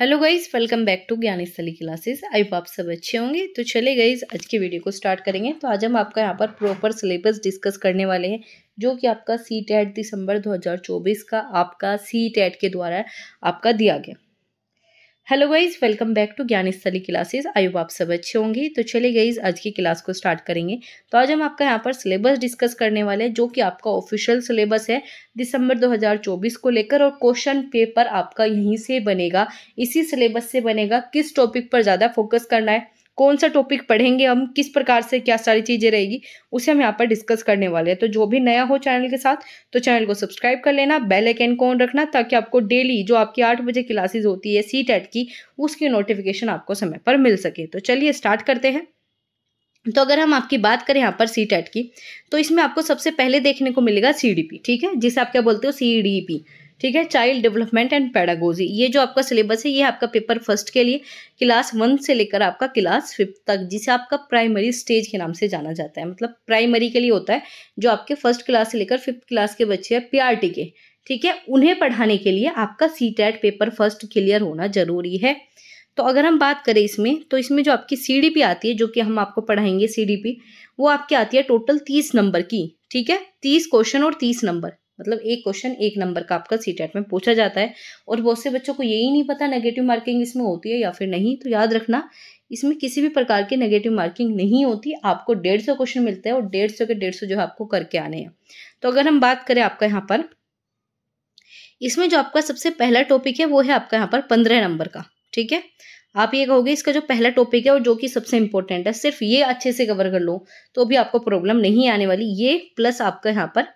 Hello guys welcome back to Gyan Sthali classes आई आप सब अच्छे होंगे। तो चले गाइज़ आज की वीडियो को स्टार्ट करेंगे। तो आज हम आपका यहाँ पर प्रॉपर सिलेबस डिस्कस करने वाले हैं, जो कि आपका सी टैट दिसंबर 2024 का आपका सी टैट के द्वारा आपका दिया गया। Hello guys welcome back to Gyan Sthali classes आयु आप सब अच्छे होंगे। तो चले गईज़ आज की क्लास को स्टार्ट करेंगे। तो आज हम आपका यहाँ पर सिलेबस डिस्कस करने वाले हैं, जो कि आपका ऑफिशियल सिलेबस है, दिसंबर 2024 को लेकर और क्वेश्चन पेपर आपका यहीं से बनेगा। इसी सिलेबस से बनेगा, किस टॉपिक पर ज़्यादा फोकस करना है। कौन सा टॉपिक पढ़ेंगे, हम, किस प्रकार से क्या सारी चीज़ें रहेगी, उसे हम यहाँ पर डिस्कस करने वाले हैं। तो जो भी नया हो चैनल के साथ तो चैनल को सब्सक्राइब कर लेना बेल आइकन को ऑन रखना, ताकि आपको डेली जो आपकी आठ बजे क्लासेज होती है सी की, उसकी नोटिफिकेशन आपको समय पर मिल सके। तो चलिए स्टार्ट करते हैं। तो अगर हम आपकी बात करें यहाँ पर सी की तो इसमें आपको सबसे पहले देखने को मिलेगा सीडीपी ठीक है? जिसे आप क्या बोलते हो? सीडीपी ठीक है चाइल्ड डेवलपमेंट एंड पैडागोजी ये जो आपका सिलेबस है, ये आपका पेपर फ़र्स्ट के लिए क्लास वन से लेकर आपका क्लास फिफ्थ तक, जिसे आपका प्राइमरी स्टेज के नाम से जाना जाता है। मतलब प्राइमरी के लिए होता है, जो आपके फ़र्स्ट क्लास से लेकर फिफ्थ क्लास के बच्चे हैं पीआरटी के, ठीक है? उन्हें पढ़ाने के लिए आपका सी पेपर फ़र्स्ट क्लियर होना ज़रूरी है। तो अगर हम बात करें इसमें तो इसमें जो आपकी सीडीपी आती है, जो कि हम आपको पढ़ाएँगे सीडीपी वो आपकी आती है टोटल तीस नंबर की, ठीक है? तीस क्वेश्चन और तीस नंबर मतलब एक क्वेश्चन एक नंबर का आपका सी में पूछा जाता है और बहुत से बच्चों को यही नहीं पता नेगेटिव मार्किंग इसमें होती है या फिर नहीं। तो याद रखना, इसमें किसी भी प्रकार की नेगेटिव मार्किंग नहीं होती। आपको डेढ़ सौ क्वेश्चन मिलते हैं और डेढ़ सौ के डेढ़ सौ जो है आपको करके आने हैं। तो अगर हम बात करें आपका यहाँ पर, इसमें जो आपका सबसे पहला टॉपिक है वो है आपका यहाँ पर पंद्रह नंबर का, ठीक है? आप ये कहोगे इसका जो पहला टॉपिक है और जो कि सबसे इंपॉर्टेंट है, सिर्फ़ ये अच्छे से कवर कर लो तो भी आपको प्रॉब्लम नहीं आने वाली। ये प्लस आपका यहाँ पर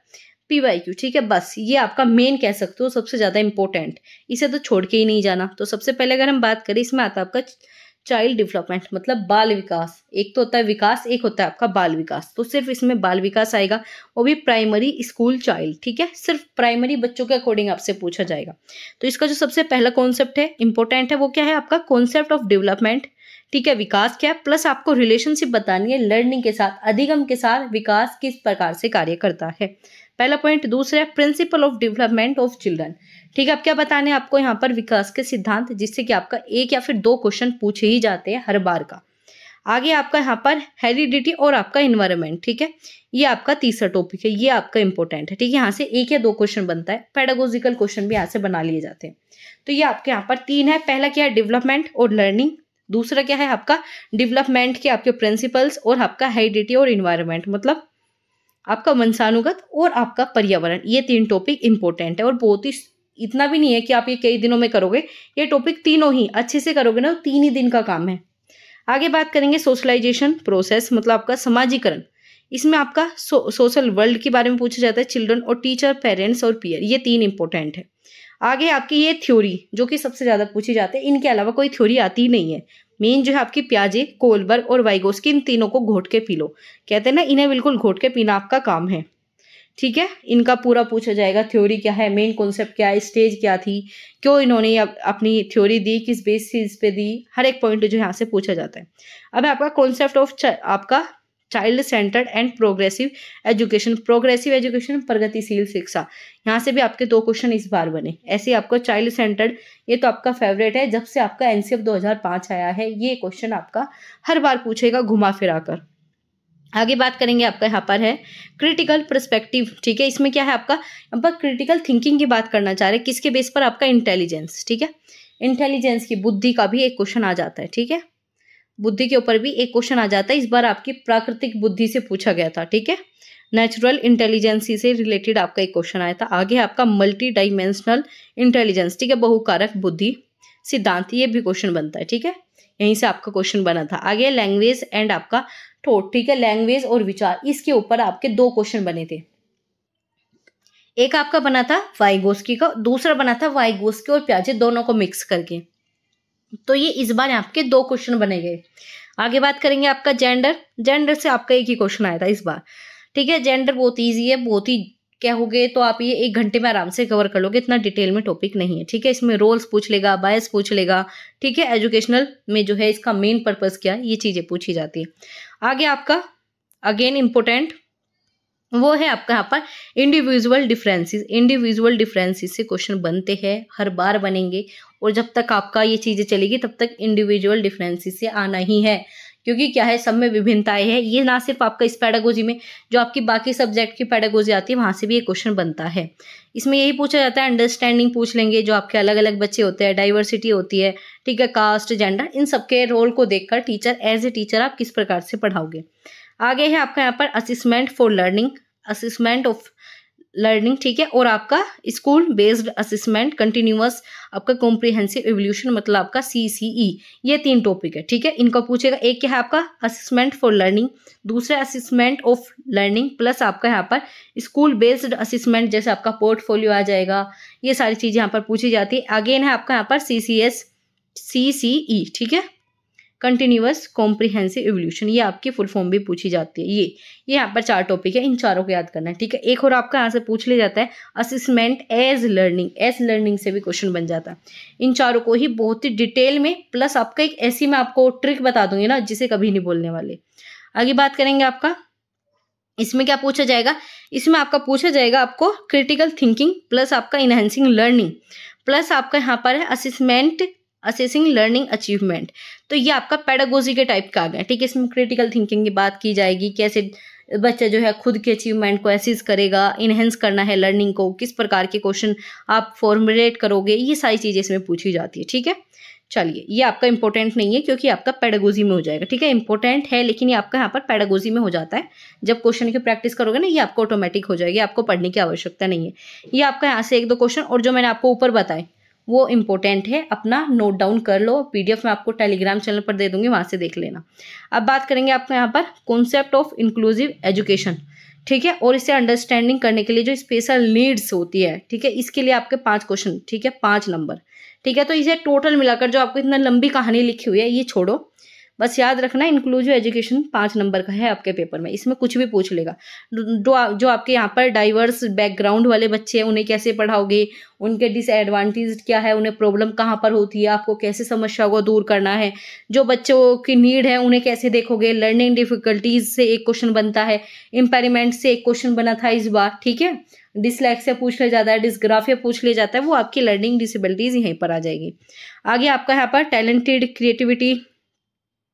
पी वाई क्यू ठीक है? बस, ये आपका मेन कह सकते हो, सबसे ज़्यादा इंपॉर्टेंट इसे तो छोड़ के ही नहीं जाना। तो सबसे पहले अगर हम बात करें, इसमें आता है आपका चाइल्ड डेवलपमेंट मतलब बाल विकास। एक तो होता है विकास, एक होता है आपका बाल विकास। तो सिर्फ़ इसमें बाल विकास आएगा, वो भी प्राइमरी स्कूल चाइल्ड ठीक है? सिर्फ़ प्राइमरी बच्चों के अकॉर्डिंग आपसे पूछा जाएगा। तो इसका जो सबसे पहला कॉन्सेप्ट है इंपॉर्टेंट है, वो क्या है आपका? कॉन्सेप्ट ऑफ़ डेवलपमेंट ठीक है? विकास क्या है? प्लस आपको रिलेशनशिप बतानी है लर्निंग के साथ, अधिगम के साथ विकास किस प्रकार से कार्य करता है। पहला पॉइंट दूसरा है principle of development of children ठीक है, अब क्या बताने आपको यहाँ पर विकास के सिद्धांत, जिससे कि आपका एक या फिर दो क्वेश्चन पूछे ही जाते हैं हर बार का। आगे आपका यहाँ पर हेरिडिटी और आपका इन्वायरमेंट ठीक है? ये आपका तीसरा टॉपिक है, ये आपका इंपॉर्टेंट है, ठीक है? यहाँ से एक या दो क्वेश्चन बनता है पेडागोजिकल क्वेश्चन भी यहाँ से बना लिए जाते हैं। तो ये आपके यहाँ पर तीन है, पहला क्या है? डेवलपमेंट और लर्निंग दूसरा क्या है आपका? डेवलपमेंट के आपके प्रिंसिपल्स और आपका हेरिडिटी और इन्वायरमेंट मतलब आपका वंशानुगत और आपका पर्यावरण, ये तीन टॉपिक इंपॉर्टेंट है और बहुत ही इतना भी नहीं है कि आप ये कई दिनों में करोगे, ये टॉपिक तीनों ही अच्छे से करोगे ना तो तीन ही दिन का काम है। आगे बात करेंगे सोशलाइजेशन प्रोसेस मतलब आपका समाजीकरण। इसमें आपका सोशल वर्ल्ड के बारे में पूछा जाता है चिल्ड्रन और टीचर पेरेंट्स और पियर ये तीन इंपॉर्टेंट है। आगे आपकी ये थ्योरी जो कि सबसे ज़्यादा पूछी जाती है, इनके अलावा कोई थ्योरी आती ही नहीं है। मेन जो है आपकी प्याजे, कोलबर और वाइगोस की इन तीनों को घोट के पी लो। कहते हैं ना, इन्हें बिल्कुल घोट के पीना आपका काम है। ठीक है? इनका पूरा पूछा जाएगा थ्योरी क्या है? मेन कॉन्सेप्ट क्या है? स्टेज क्या थी? क्यों इन्होंने अपनी थ्योरी दी? किस बेसिस पे दी? हर एक पॉइंट जो यहाँ से पूछा जाता है। अब आपका कॉन्सेप्ट ऑफ़ आपका child centred and progressive education progressive education प्रगतिशील शिक्षा। यहाँ से भी आपके दो क्वेश्चन इस बार बने। ऐसे आपको चाइल्ड सेंटर्ड ये तो आपका फेवरेट है, जब से आपका एनसीएफ 2005 आया है, ये क्वेश्चन आपका हर बार पूछेगा घुमा फिरा कर। आगे बात करेंगे आपका यहाँ पर है क्रिटिकल परस्पेक्टिव ठीक है? इसमें क्या है आपका? यहाँ पर क्रिटिकल थिंकिंग की बात करना चाह रहे हैं, किसके बेस पर? आपका इंटेलिजेंस ठीक है? इंटेलिजेंस की, बुद्धि का भी एक क्वेश्चन आ जाता है, ठीक है? बुद्धि के ऊपर भी एक क्वेश्चन आ जाता है। इस बार आपकी प्राकृतिक बुद्धि से पूछा गया था, ठीक है? नेचुरल इंटेलिजेंसी से रिलेटेड आपका एक क्वेश्चन आया था। आगे आपका मल्टी डायमेंशनल इंटेलिजेंस ठीक है? बहुकारक बुद्धि, सिद्धांत, ये भी क्वेश्चन बनता है, ठीक है? यहीं से आपका क्वेश्चन बना था। आगे लैंग्वेज एंड आपका थॉट ठीक है? लैंग्वेज और विचार, इसके ऊपर आपके दो क्वेश्चन बने थे। एक आपका बना था वाइगोस्की का, दूसरा बना था वाइगोस्की और प्याजे दोनों को मिक्स करके। तो ये इस बार आपके दो क्वेश्चन बने गए। आगे बात करेंगे आपका जेंडर जेंडर से आपका एक ही क्वेश्चन आया था इस बार। ठीक है जेंडर बहुत ईजी है, बहुत ही कहोगे तो आप ये एक घंटे में आराम से कवर कर लोगे, इतना डिटेल में टॉपिक नहीं है। ठीक है, इसमें रोल्स पूछ लेगा बायस पूछ लेगा। ठीक है एजुकेशनल में जो है इसका मेन पर्पज़ क्या ये चीज़ें पूछी जाती है। आगे आपका अगेन इम्पोर्टेंट वो है आपका यहाँ पर इंडिविजुअल डिफरेंसेस इंडिविजुअल डिफरेंसेस से क्वेश्चन बनते हैं, हर बार बनेंगे और जब तक आपका ये चीज़ें चलेगी, तब तक इंडिविजुअल डिफरेंसेस से आना ही है। क्योंकि क्या है, सब में विभिन्नताएँ हैं। ये ना सिर्फ़ आपका इस पैडागोजी में, जो आपकी बाकी सब्जेक्ट की पैडागोजी आती है, वहाँ से भी ये क्वेश्चन बनता है। इसमें यही पूछा जाता है अंडरस्टैंडिंग पूछ लेंगे, जो आपके अलग अलग बच्चे होते हैं डाइवर्सिटी होती है, ठीक है कास्ट जेंडर इन सबके रोल को देखकर टीचर एज ए टीचर आप किस प्रकार से पढ़ाओगे। आगे है आपका यहाँ पर assessment for learning assessment of learning ठीक है? और आपका स्कूल बेस्ड असिसमेंट कंटिन्यूस आपका कॉम्प्रिहेंसिव एवोल्यूशन मतलब आपका सी सी ई ये तीन टॉपिक है, ठीक है? इनको पूछेगा, एक क्या है आपका? असिसमेंट फॉर लर्निंग दूसरा असिसमेंट ऑफ़ लर्निंग प्लस आपका यहाँ पर स्कूल बेस्ड असिसमेंट जैसे आपका पोर्टफोलियो आ जाएगा, ये सारी चीज़ें यहाँ पर पूछी जाती है। अगेन है आपका यहाँ पर सी C S C C E ठीक है? कंटिन्यूस कॉम्प्रिहेंसिव एवोल्यूशन ये आपकी फुल फॉर्म भी पूछी जाती है। ये ये यहाँ पर चार टॉपिक है, इन चारों को याद करना है, ठीक है? एक और आपका यहाँ से पूछ लिया जाता है assessment as learning as learning से भी क्वेश्चन बन जाता है। इन चारों को ही बहुत ही डिटेल में प्लस आपका एक ऐसी मैं आपको ट्रिक बता दूँगी ना, जिसे कभी नहीं बोलने वाले। आगे बात करेंगे आपका। इसमें क्या पूछा जाएगा? इसमें आपका पूछा जाएगा आपको क्रिटिकल थिंकिंग प्लस आपका इनहेंसिंग लर्निंग प्लस आपका यहाँ पर है असिसमेंट असेसिंग लर्निंग अचीवमेंट तो ये आपका पेडागोजी के टाइप का आ गया। ठीक है, इसमें क्रिटिकल थिंकिंग की बात की जाएगी, कैसे बच्चा जो है खुद के अचीवमेंट को एसिस करेगा इनहेंस करना है लर्निंग को, किस प्रकार के क्वेश्चन आप फॉर्मुलेट करोगे, ये सारी चीज़ें इसमें पूछी जाती है। ठीक है? चलिए, ये आपका इंपॉर्टेंट नहीं है क्योंकि आपका पेडागोजी में हो जाएगा। ठीक है इंपॉर्टेंट है लेकिन ये आपका यहाँ पर पेडागोजी में हो जाता है। जब क्वेश्चन की प्रैक्टिस करोगे ना, ये आपको ऑटोमेटिक हो जाएगी, आपको पढ़ने की आवश्यकता नहीं है। ये आपका यहाँ से एक दो क्वेश्चन और जो मैंने आपको ऊपर बताए वो इम्पोर्टेंट है, अपना नोट डाउन कर लो पीडीएफ मैं आपको टेलीग्राम चैनल पर दे दूँगी, वहाँ से देख लेना। अब बात करेंगे आपका यहाँ पर कॉन्सेप्ट ऑफ़ इंक्लूसिव एजुकेशन ठीक है? और इसे अंडरस्टैंडिंग करने के लिए जो स्पेशल नीड्स होती है, ठीक है? इसके लिए आपके पाँच क्वेश्चन ठीक है? पाँच नंबर ठीक है? तो इसे टोटल मिलाकर जो आपको इतना लंबी कहानी लिखी हुई है, ये छोड़ो। बस याद रखना इंक्लूसिव एजुकेशन पाँच नंबर का है आपके पेपर में। इसमें कुछ भी पूछ लेगा। जो जो आपके यहाँ पर डाइवर्स बैकग्राउंड वाले बच्चे हैं, उन्हें कैसे पढ़ाओगे? उनके डिसएडवांटेज क्या है? उन्हें प्रॉब्लम कहाँ पर होती है? आपको कैसे समस्या को दूर करना है? जो बच्चों की नीड है, उन्हें कैसे देखोगे? लर्निंग डिफिकल्टीज से एक क्वेश्चन बनता है। इम्पेरिमेंट से एक क्वेश्चन बना था इस बार, ठीक है? डिसलैक्सिया पूछ लिया जाता है डिस्ग्राफिया पूछ लिया जाता है, वो आपकी लर्निंग डिसेबिलिटीज यहीं पर आ जाएगी। आगे आपका यहाँ पर टैलेंटेड क्रिएटिविटी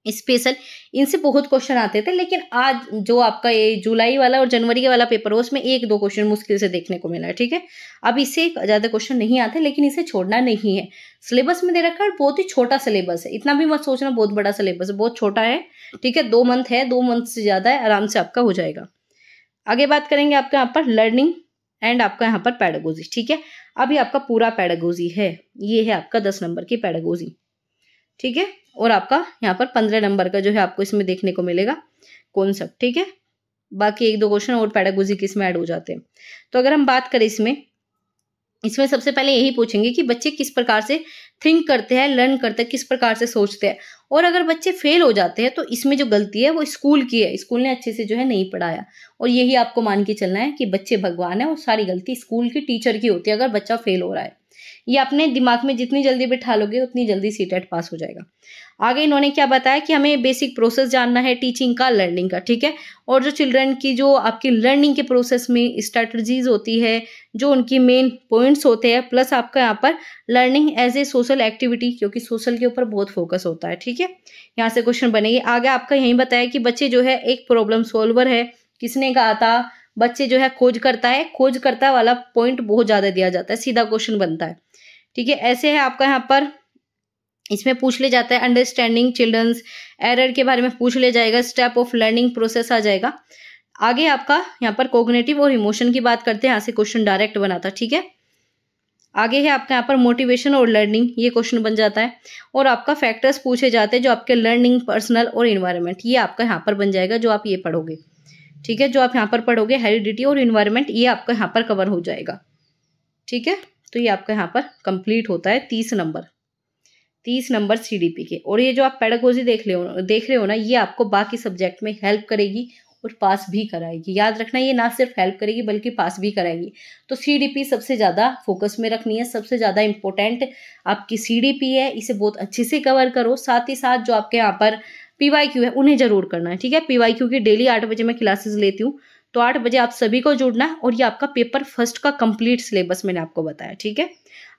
स्पेशल। इनसे बहुत क्वेश्चन आते थे, लेकिन आज जो आपका ये जुलाई वाला और जनवरी वाला पेपर हो, उसमें एक दो क्वेश्चन मुश्किल से देखने को मिला ठीक है? अब इससे ज़्यादा क्वेश्चन नहीं आते, लेकिन इसे छोड़ना नहीं है। सिलेबस में दे रखा है बहुत ही छोटा सिलेबस है। इतना भी मत सोचना, बहुत बड़ा सिलेबस है, बहुत छोटा है, ठीक है? दो मंथ है, दो मंथ से ज़्यादा है, आराम से आपका हो जाएगा। आगे बात करेंगे आपके यहाँ पर लर्निंग एंड आपका यहाँ पर पैडागोजी ठीक है? अभी आपका पूरा पैडागोजी है। ये है आपका दस नंबर की पैडागोजी ठीक है? और आपका यहाँ पर पंद्रह नंबर का जो है आपको इसमें देखने को मिलेगा कॉन्सेप्ट ठीक है? बाकी एक दो क्वेश्चन और पैडागोजी के इसमें ऐड हो जाते हैं। तो अगर हम बात करें इसमें इसमें सबसे पहले यही पूछेंगे कि बच्चे किस प्रकार से थिंक करते हैं लर्न करते हैं, किस प्रकार से सोचते हैं। और अगर बच्चे फेल हो जाते हैं तो इसमें जो गलती है, वो स्कूल की है। स्कूल ने अच्छे से जो है नहीं पढ़ाया। और यही आपको मान के चलना है कि बच्चे भगवान है और सारी गलती स्कूल की टीचर की होती है। अगर बच्चा फेल हो रहा है ये अपने दिमाग में जितनी जल्दी बिठा लोगे, उतनी जल्दी सी टेट पास हो जाएगा। आगे इन्होंने क्या बताया कि हमें बेसिक प्रोसेस जानना है टीचिंग का लर्निंग का, ठीक है? और जो चिल्ड्रन की, जो आपकी लर्निंग के प्रोसेस में स्ट्रेटजीज होती है, जो उनकी मेन पॉइंट्स होते हैं प्लस आपका यहाँ पर learning as a social activity क्योंकि सोशल के ऊपर बहुत फोकस होता है, ठीक है? यहाँ से क्वेश्चन बनेगी। आगे आपका यही बताया कि बच्चे जो है, एक प्रॉब्लम सोल्वर है। किसने कहा था? बच्चे जो है खोज करता है। खोज करता वाला पॉइंट बहुत ज़्यादा दिया जाता है। सीधा क्वेश्चन बनता है। ठीक है, ऐसे है आपका यहाँ पर। इसमें पूछ ले जाता है अंडरस्टैंडिंग चिल्ड्रंस एरर के बारे में पूछ ले जाएगा स्टेप ऑफ़ लर्निंग प्रोसेस आ जाएगा। आगे आपका यहाँ पर कोग्नेटिव और इमोशन की बात करते हैं, यहाँ से क्वेश्चन डायरेक्ट बनाता, ठीक है? आगे है आपका यहाँ पर मोटिवेशन और लर्निंग ये क्वेश्चन बन जाता है। और आपका फैक्टर्स पूछे जाते हैं जो आपके लर्निंग पर्सनल और इन्वायरमेंट ये आपका यहाँ पर बन जाएगा जो आप ये पढ़ोगे। ठीक है, जो आप यहाँ पर पढ़ोगे हेरिडिटी और इन्वायरमेंट ये आपका यहाँ पर कवर हो जाएगा। ठीक है? तो ये आपका यहाँ पर कंप्लीट होता है तीस नंबर तीस नंबर सीडीपी के। और ये जो आप पेडागोजी देख ले देख रहे हो ना, ये आपको बाकी सब्जेक्ट में हेल्प करेगी और पास भी कराएगी। याद रखना, ये ना सिर्फ़ हेल्प करेगी, बल्कि पास भी कराएगी। तो सीडीपी सबसे ज़्यादा फोकस में रखनी है, सबसे ज़्यादा इंपॉर्टेंट आपकी सीडीपी है, इसे बहुत अच्छे से कवर करो। साथ ही साथ जो आपके यहाँ पर पीवाईक्यू है, उन्हें ज़रूर करना है, ठीक है? पीवाईक्यू की डेली आठ बजे मैं क्लासेस लेती हूँ। तो आठ बजे आप सभी को जुड़ना है और ये आपका पेपर फ़र्स्ट का कंप्लीट सिलेबस मैंने आपको बताया, ठीक है?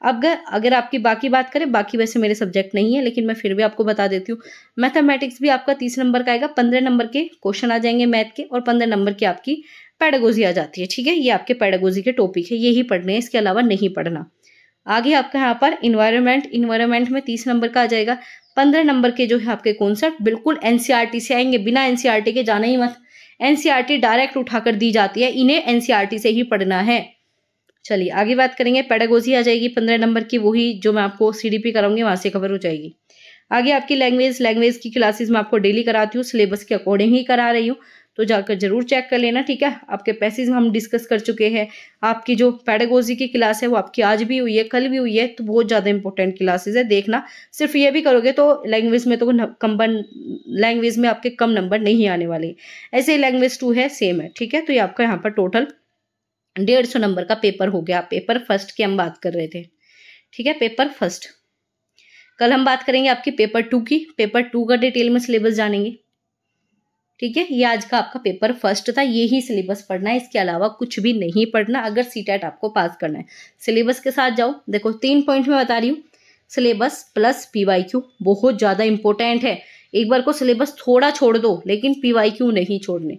अब अगर आपकी बाकी बात करें, बाकी वैसे मेरे सब्जेक्ट नहीं है, लेकिन मैं फिर भी आपको बता देती हूँ। मैथमेटिक्स भी आपका तीस नंबर का आएगा, पंद्रह नंबर के क्वेश्चन आ जाएँगे मैथ के और पंद्रह नंबर की आपकी पैडागोजी आ जाती है, ठीक है? ये आपके पैडागोजी के टॉपिक है यही पढ़ने हैं, इसके अलावा नहीं पढ़ना। आगे आपका यहाँ पर इन्वायरमेंट इन्वायरमेंट में तीस नंबर का आ जाएगा, पंद्रह नंबर के जो है आपके कॉन्सेप्ट बिल्कुल एनसीईआरटी से आएँगे, बिना एनसीईआरटी के जाना ही मत। एनसीईआरटी डायरेक्ट उठाकर दी जाती है, इन्हें एनसीईआरटी से ही पढ़ना है। चलिए, आगे बात करेंगे पेडागोजी आ जाएगी पंद्रह नंबर की, वही जो मैं आपको सी डी पी कराऊँगी, वहाँ से कवर हो जाएगी। आगे आपकी लैंग्वेज लैंग्वेज की क्लासेस मैं आपको डेली कराती हूँ सिलेबस के अकॉर्डिंग ही करा रही हूँ। तो जाकर ज़रूर चेक कर लेना, ठीक है? आपके पैसेज हम डिस्कस कर चुके हैं। आपकी जो पैडागोजी की क्लास है, वो आपकी आज भी हुई है, कल भी हुई है तो बहुत ज़्यादा इंपॉर्टेंट क्लासेज है, देखना। सिर्फ़ ये भी करोगे तो लैंग्वेज में तो कम्बन लैंग्वेज में आपके कम नंबर नहीं आने वाले। ऐसे लैंग्वेज टू है सेम है, ठीक है? तो ये आपका यहाँ पर टोटल डेढ़ सौ नंबर का पेपर हो गया। पेपर फ़र्स्ट की हम बात कर रहे थे, ठीक है? पेपर फ़र्स्ट कल हम बात करेंगे आपकी पेपर टू की। पेपर टू का डिटेल में सिलेबस जानेंगे। ठीक है? ये आज का आपका पेपर फ़र्स्ट था, ये ही सिलेबस पढ़ना है, इसके अलावा कुछ भी नहीं पढ़ना, अगर सी आपको पास करना है। सिलेबस के साथ जाओ, देखो तीन पॉइंट में बता रही हूँ। Syllabus plus P Y Q बहुत ज़्यादा इंपॉर्टेंट है। एक बार को सिलेबस थोड़ा छोड़ दो, लेकिन पी वाई क्यू नहीं छोड़ने।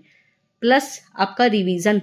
प्लस आपका रिवीजन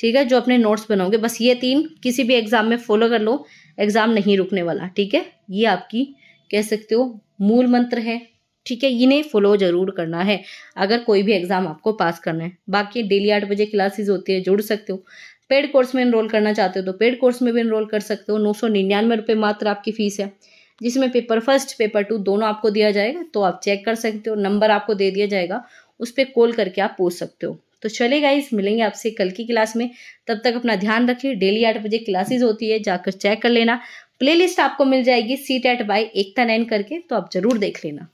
ठीक है? जो अपने नोट्स बनाओगे, बस ये तीन किसी भी एग्ज़ाम में फॉलो कर लो एग्ज़ाम नहीं रुकने वाला, ठीक है? ये आपकी, कह सकते हो, मूल मंत्र है। ठीक है, इन्हें फॉलो ज़रूर करना है। अगर कोई भी एग्ज़ाम आपको पास करना है, बाकी डेली आठ बजे क्लासेस होती है, जुड़ सकते हो। पेड कोर्स में इनरोल करना चाहते हो तो पेड कोर्स में भी इनरोल कर सकते हो। नौ सौ निन्यानवे रुपये मात्र आपकी फ़ीस है, जिसमें पेपर फ़र्स्ट पेपर टू दोनों आपको दिया जाएगा तो आप चेक कर सकते हो नंबर आपको दे दिया जाएगा, उस पर कॉल करके आप पूछ सकते हो। तो चले गाइस मिलेंगे आपसे कल की क्लास में। तब तक अपना ध्यान रखिए डेली आठ बजे क्लासेज होती है, जाकर चेक कर लेना। प्लेलिस्ट आपको मिल जाएगी C TET by Ekta nine करके तो आप ज़रूर देख लेना।